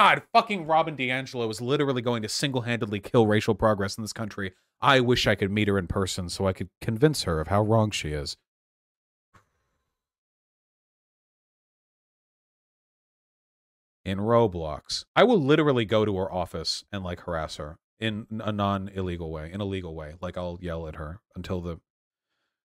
God, fucking Robin DiAngelo is literally going to single handedly kill racial progress in this country. I wish I could meet her in person so I could convince her of how wrong she is. In Roblox, I will literally go to her office and like harass her in a non illegal way, in a legal way. Like I'll yell at her until the